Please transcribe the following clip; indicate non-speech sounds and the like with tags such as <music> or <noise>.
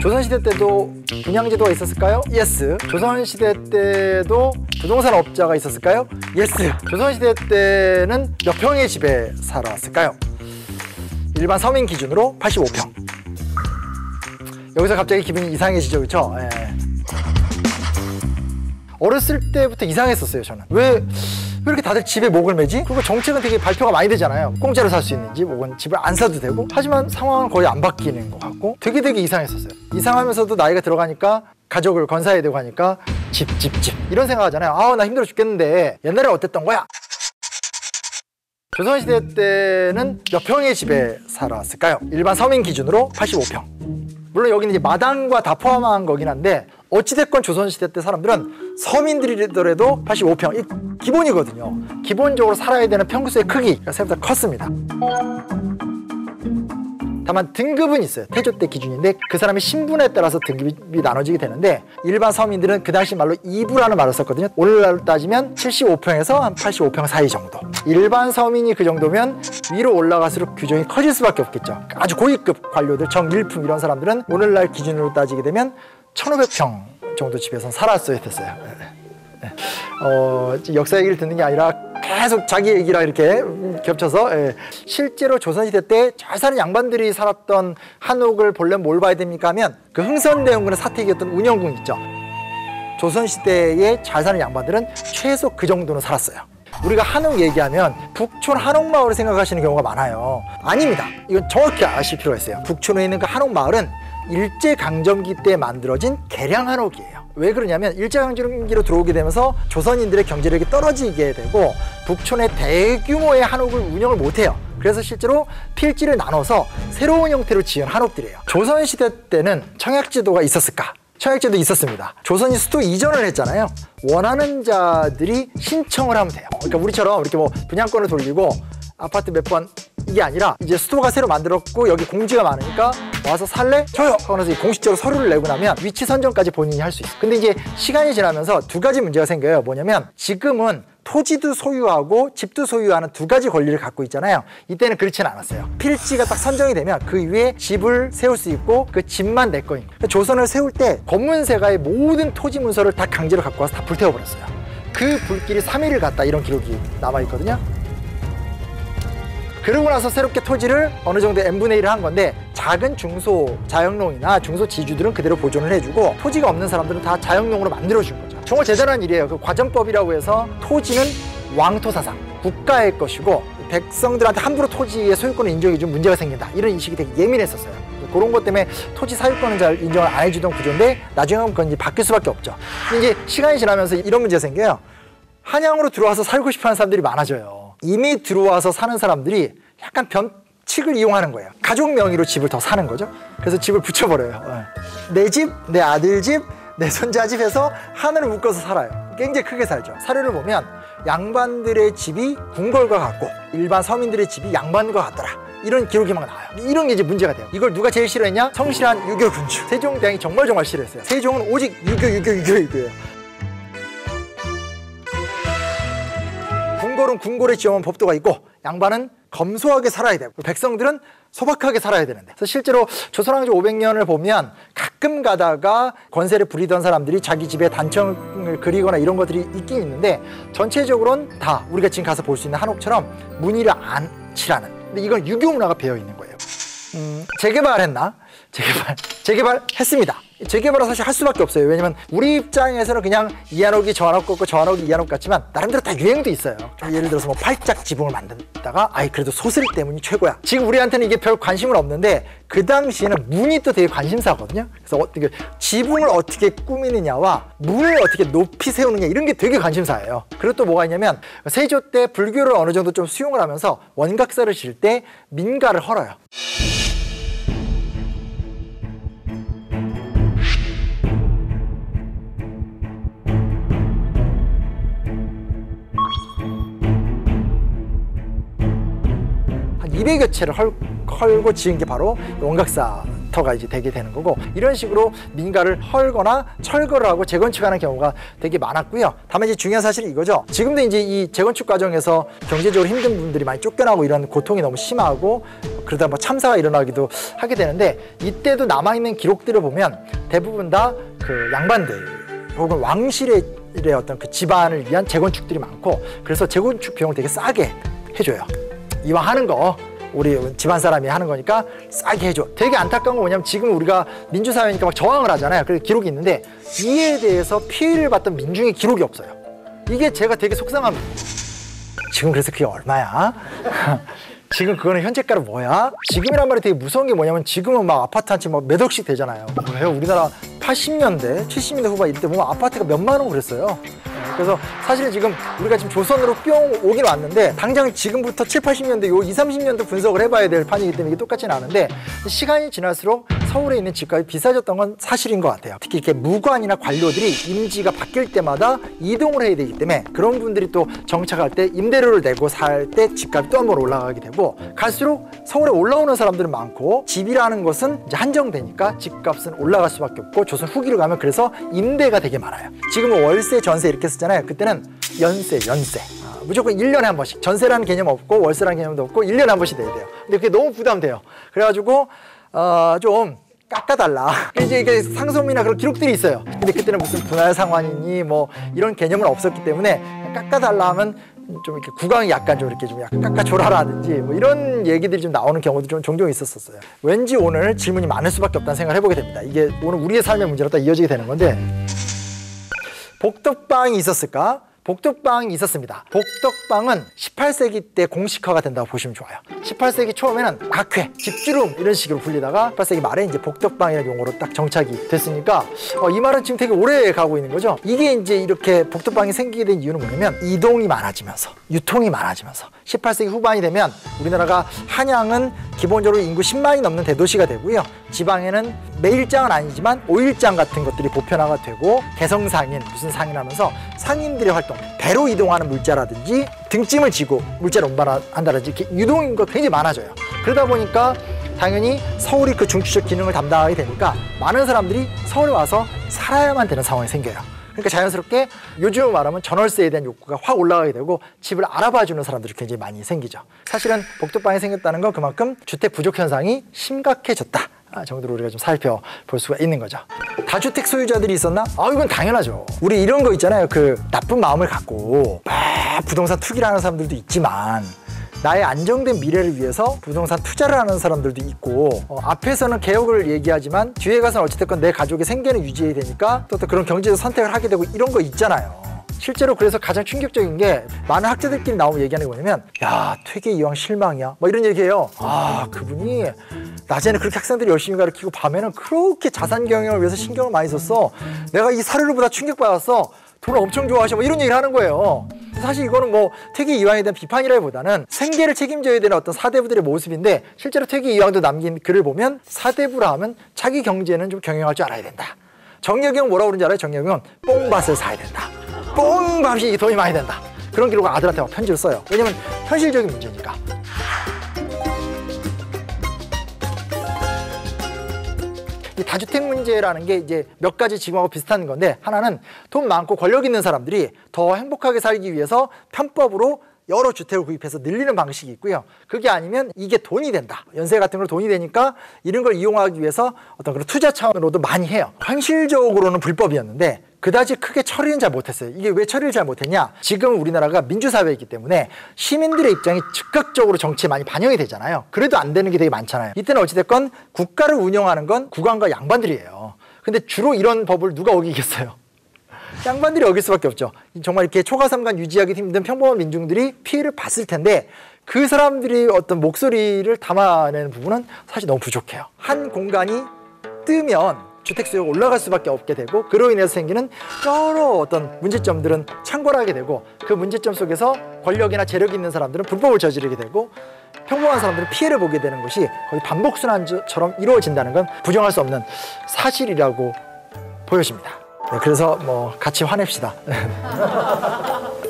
조선시대 때도 분양제도가 있었을까요? Yes. 조선시대 때도 부동산 업자가 있었을까요? Yes. 조선시대 때는 몇 평의 집에 살았을까요? 일반 서민 기준으로 85평. 여기서 갑자기 기분이 이상해지죠, 그렇죠? 예. 어렸을 때부터 이상했었어요, 저는. 왜, 왜 이렇게 다들 집에 목을 매지? 그리고 정책은 되게 발표가 많이 되잖아요. 공짜로 살 수 있는 집, 혹은 집을 안 사도 되고. 하지만 상황은 거의 안 바뀌는 것 같고 되게 되게 이상했었어요. 이상하면서도 나이가 들어가니까 가족을 건사해야 되고 하니까 집, 집, 집. 이런 생각 하잖아요. 아, 나 힘들어 죽겠는데 옛날에 어땠던 거야? 조선시대 때는 몇 평의 집에 살았을까요? 일반 서민 기준으로 85평. 물론 여기는 이제 마당과 다 포함한 거긴 한데 어찌됐건 조선시대 때 사람들은 서민들이더라도 85평 이 기본이거든요. 기본적으로 살아야 되는 평수의 크기가 생각보다 컸습니다. 다만 등급은 있어요. 태조 때 기준인데 그 사람의 신분에 따라서 등급이 나눠지게 되는데 일반 서민들은 그 당시 말로 2부라는 말을 썼거든요. 오늘날로 따지면 75평에서 한 85평 사이 정도. 일반 서민이 그 정도면 위로 올라갈수록 규정이 커질 수밖에 없겠죠. 아주 고위급 관료들, 정일품 이런 사람들은 오늘날 기준으로 따지게 되면 1500평 정도 집에서 살았어야 됐어요. 네. 어, 역사 얘기를 듣는 게 아니라 계속 자기 얘기랑 이렇게 겹쳐서 예. 실제로 조선시대 때 잘 사는 양반들이 살았던 한옥을 보려면 뭘 봐야 됩니까 하면 그 흥선대원군의 사택이었던 운영궁 있죠. 조선시대에 잘 사는 양반들은 최소 그 정도는 살았어요. 우리가 한옥 얘기하면 북촌 한옥마을을 생각하시는 경우가 많아요. 아닙니다. 이건 정확히 아실 필요가 있어요. 북촌에 있는 그 한옥마을은 일제강점기 때 만들어진 개량 한옥이에요. 왜 그러냐면 일제강점기로 들어오게 되면서 조선인들의 경제력이 떨어지게 되고 북촌에 대규모의 한옥을 운영을 못해요. 그래서 실제로 필지를 나눠서 새로운 형태로 지은 한옥들이에요. 조선시대 때는 청약제도가 있었을까? 청약제도 있었습니다. 조선이 수도 이전을 했잖아요. 원하는 자들이 신청을 하면 돼요. 그러니까 우리처럼 이렇게 뭐 분양권을 돌리고 아파트 몇 번 이게 아니라 이제 수도가 새로 만들었고 여기 공지가 많으니까 와서 살래? 저요! 하고 나서 공식적으로 서류를 내고 나면 위치 선정까지 본인이 할 수 있어요. 근데 이제 시간이 지나면서 두 가지 문제가 생겨요. 뭐냐면 지금은 토지도 소유하고 집도 소유하는 두 가지 권리를 갖고 있잖아요. 이때는 그렇지는 않았어요. 필지가 딱 선정이 되면 그 위에 집을 세울 수 있고 그 집만 내 거인 거예요. 조선을 세울 때 검문세가의 모든 토지 문서를 다 강제로 갖고 와서 다 불태워버렸어요. 그 불길이 3일을 갔다 이런 기록이 남아있거든요. 그러고 나서 새롭게 토지를 어느 정도 n분의 1을 한 건데 작은 중소 자영농이나 중소 지주들은 그대로 보존을 해주고 토지가 없는 사람들은 다 자영농으로 만들어준 거죠. 정말 대단한 일이에요. 그 과정법이라고 해서 토지는 왕토사상, 국가의 것이고 백성들한테 함부로 토지의 소유권을 인정해주면 문제가 생긴다. 이런 인식이 되게 예민했었어요. 그런 것 때문에 토지 사유권은 잘 인정을 안 해주던 구조인데 나중에 그건 이제 바뀔 수밖에 없죠. 이제 시간이 지나면서 이런 문제가 생겨요. 한양으로 들어와서 살고 싶어 하는 사람들이 많아져요. 이미 들어와서 사는 사람들이 약간 변칙을 이용하는 거예요. 가족 명의로 집을 더 사는 거죠. 그래서 집을 붙여버려요. 예. 내 집, 내 아들 집, 내 손자 집 해서 하늘을 묶어서 살아요. 굉장히 크게 살죠. 사례를 보면 양반들의 집이 궁궐과 같고 일반 서민들의 집이 양반과 같더라. 이런 기록이 막 나와요. 이런 게 이제 문제가 돼요. 이걸 누가 제일 싫어했냐? 성실한 유교 군주. 세종대왕이 정말 정말 싫어했어요. 세종은 오직 유교, 유교, 유교, 유교예요. 궁궐은 궁궐에 지어온 법도가 있고 양반은 검소하게 살아야 되고 백성들은 소박하게 살아야 되는데. 그래서 실제로 조선왕조 500년을 보면 가끔 가다가 권세를 부리던 사람들이 자기 집에 단청을 그리거나 이런 것들이 있긴 있는데 전체적으로는 다 우리가 지금 가서 볼 수 있는 한옥처럼 무늬를 안 칠하는. 근데 이건 유교 문화가 배어 있는 거예요. 음, 재개발했나? 재개발 <laughs> 재개발 했습니다. 재개발은 사실 할 수밖에 없어요. 왜냐면 우리 입장에서는 그냥 이한옥이 저한옥 같고 저한옥이 이한옥 같지만 나름대로 다 유행도 있어요. 예를 들어서 뭐 팔짝 지붕을 만든다가 아이 그래도 소슬 때문이 최고야. 지금 우리한테는 이게 별 관심은 없는데 그 당시에는 문이 또 되게 관심사거든요. 그래서 어떻게 지붕을 어떻게 꾸미느냐와 문을 어떻게 높이 세우느냐 이런 게 되게 관심사예요. 그리고 또 뭐가 있냐면 세조 때 불교를 어느 정도 좀 수용을 하면서 원각사를 질 때 민가를 헐어요. 200여 채를 헐, 헐고 지은 게 바로 원각사 터가 이제 되게 되는 거고 이런 식으로 민가를 헐거나 철거를 하고 재건축하는 경우가 되게 많았고요. 다만 이제 중요한 사실은 이거죠. 지금도 이제 이 재건축 과정에서 경제적으로 힘든 분들이 많이 쫓겨나고 이런 고통이 너무 심하고 그러다 뭐 참사가 일어나기도 하게 되는데 이때도 남아 있는 기록들을 보면 대부분 다 그 양반들 혹은 왕실의 어떤 그 집안을 위한 재건축들이 많고 그래서 재건축 비용을 되게 싸게 해줘요. 이왕 하는 거 우리 집안 사람이 하는 거니까 싸게 해줘. 되게 안타까운 건 뭐냐면 지금 우리가 민주사회니까 막 저항을 하잖아요. 그래서 기록이 있는데 이에 대해서 피해를 봤던 민중의 기록이 없어요. 이게 제가 되게 속상합니다. 지금 그래서 그게 얼마야? <laughs> 지금 그거는 현재가로 뭐야? 지금이란 말이 되게 무서운 게 뭐냐면 지금은 막 아파트 한 채 막 몇 억씩 되잖아요. 뭐예요? 우리나라 80년대, 70년대 후반 이때 보면 아파트가 몇만 원 그랬어요. 그래서 사실 지금 우리가 지금 조선으로 뿅 오긴 왔는데 당장 지금부터 7, 80년대 요 2, 30년도 분석을 해봐야 될 판이기 때문에 이게 똑같지는 않은데 시간이 지날수록 서울에 있는 집값이 비싸졌던 건 사실인 것 같아요. 특히 이렇게 무관이나 관료들이 임지가 바뀔 때마다 이동을 해야 되기 때문에 그런 분들이 또 정착할 때 임대료를 내고 살 때 집값이 또 한 번 올라가게 되고 갈수록 서울에 올라오는 사람들은 많고 집이라는 것은 이제 한정되니까 집값은 올라갈 수밖에 없고 조선 후기로 가면 그래서 임대가 되게 많아요. 지금은 월세, 전세 이렇게 쓰잖아요. 그때는 연세, 연세. 아, 무조건 1년에 한 번씩. 전세라는 개념 없고 월세라는 개념도 없고 1년에 한 번씩 내야 돼요. 근데 그게 너무 부담돼요. 그래가지고 어, 좀 깎아달라. <laughs> 이제 이게 상소문이나 그런 기록들이 있어요. 근데 그때는 무슨 분할 상환이니 뭐 이런 개념은 없었기 때문에 깎아달라 하면 좀 이렇게 구강이 약간 좀 이렇게 좀 약간 깎아줘라라든지 뭐 이런 얘기들이 좀 나오는 경우도 좀 종종 있었었어요. 왠지 오늘 질문이 많을 수밖에 없다는 생각을 해보게 됩니다. 이게 오늘 우리의 삶의 문제로 딱 이어지게 되는 건데 복덕방이 있었을까? 복덕방이 있었습니다. 복덕방은 18세기 때 공식화가 된다고 보시면 좋아요. 18세기 초음에는 각회, 집주름 이런 식으로 불리다가 18세기 말에 이제 복덕방이라는 용어로 딱 정착이 됐으니까 어, 이 말은 지금 되게 오래 가고 있는 거죠. 이게 이제 이렇게 복덕방이 생기게 된 이유는 뭐냐면 이동이 많아지면서 유통이 많아지면서 18세기 후반이 되면 우리나라가 한양은 기본적으로 인구 10만이 넘는 대도시가 되고요. 지방에는 매일장은 아니지만 오일장 같은 것들이 보편화가 되고 개성상인 무슨 상인 하면서 상인들의 활동 배로 이동하는 물자라든지 등짐을 지고 물자를 운반한다든지 이렇게 유동 인구가 굉장히 많아져요. 그러다 보니까 당연히 서울이 그 중추적 기능을 담당하게 되니까 많은 사람들이 서울에 와서 살아야만 되는 상황이 생겨요. 그러니까 자연스럽게 요즘 말하면 전월세에 대한 욕구가 확 올라가게 되고 집을 알아봐 주는 사람들이 굉장히 많이 생기죠. 사실은 복도방이 생겼다는 건 그만큼 주택 부족 현상이 심각해졌다. 아, 정도로 우리가 좀 살펴볼 수가 있는 거죠. 다주택 소유자들이 있었나? 아, 이건 당연하죠. 우리 이런 거 있잖아요. 그 나쁜 마음을 갖고 막 부동산 투기를 하는 사람들도 있지만 나의 안정된 미래를 위해서 부동산 투자를 하는 사람들도 있고 어, 앞에서는 개혁을 얘기하지만 뒤에 가서는 어찌됐건 내 가족의 생계는 유지해야 되니까 또, 또 그런 경제적 선택을 하게 되고 이런 거 있잖아요. 실제로 그래서 가장 충격적인 게 많은 학자들끼리 나오면 얘기하는 게 뭐냐면 야 퇴계 이왕 실망이야 뭐 이런 얘기해요 아 그분이 낮에는 그렇게 학생들이 열심히 가르치고 밤에는 그렇게 자산 경영을 위해서 신경을 많이 썼어 내가 이 사료를 보다 충격받았어 돈을 엄청 좋아하셔 뭐 이런 얘기를 하는 거예요 사실 이거는 뭐 퇴계 이황에 대한 비판이라기보다는 생계를 책임져야 되는 어떤 사대부들의 모습인데 실제로 퇴계 이황도 남긴 글을 보면 사대부라 하면 자기 경제는 좀 경영할 줄 알아야 된다 정약용 뭐라고 그러는지 알아요? 정약용은 뽕밭을 사야 된다 뽕밥이 돈이 많이 된다. 그런 기록을 아들한테 막 편지를 써요. 왜냐면 현실적인 문제니까. 다주택 문제라는 게 이제 몇 가지 지금하고 비슷한 건데 하나는 돈 많고 권력 있는 사람들이 더 행복하게 살기 위해서 편법으로 여러 주택을 구입해서 늘리는 방식이 있고요. 그게 아니면 이게 돈이 된다. 연세 같은 걸 돈이 되니까 이런 걸 이용하기 위해서 어떤 그런 투자 차원으로도 많이 해요. 현실적으로는 불법이었는데 그다지 크게 처리는 잘 못했어요. 이게 왜 처리를 잘 못했냐? 지금 우리나라가 민주사회이기 때문에 시민들의 입장이 즉각적으로 정치에 많이 반영이 되잖아요. 그래도 안 되는 게 되게 많잖아요. 이때는 어찌됐건 국가를 운영하는 건 국왕과 양반들이에요. 근데 주로 이런 법을 누가 어기겠어요? 양반들이 어길 수밖에 없죠. 정말 이렇게 초가삼간 유지하기 힘든 평범한 민중들이 피해를 봤을 텐데 그 사람들이 어떤 목소리를 담아내는 부분은 사실 너무 부족해요. 한 공간이 뜨면 주택 수요가 올라갈 수밖에 없게 되고 그로 인해서 생기는 여러 어떤 문제점들은 창궐하게 되고 그 문제점 속에서 권력이나 재력이 있는 사람들은 불법을 저지르게 되고 평범한 사람들은 피해를 보게 되는 것이 거의 반복순환처럼 이루어진다는 건 부정할 수 없는 사실이라고 보여집니다. 네, 그래서 뭐 같이 화냅시다. <laughs>